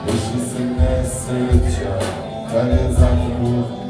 This Hoje se nesse dia, calha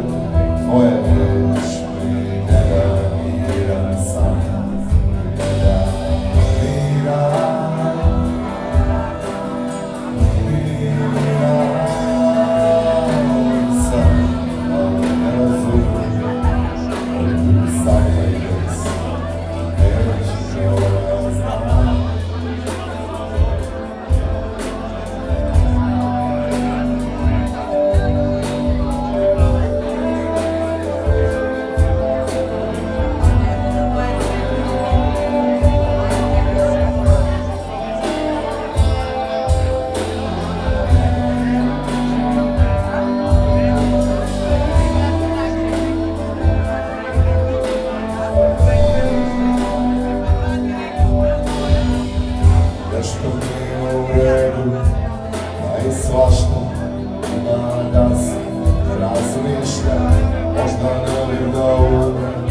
Nasıl işler, hoşlanır da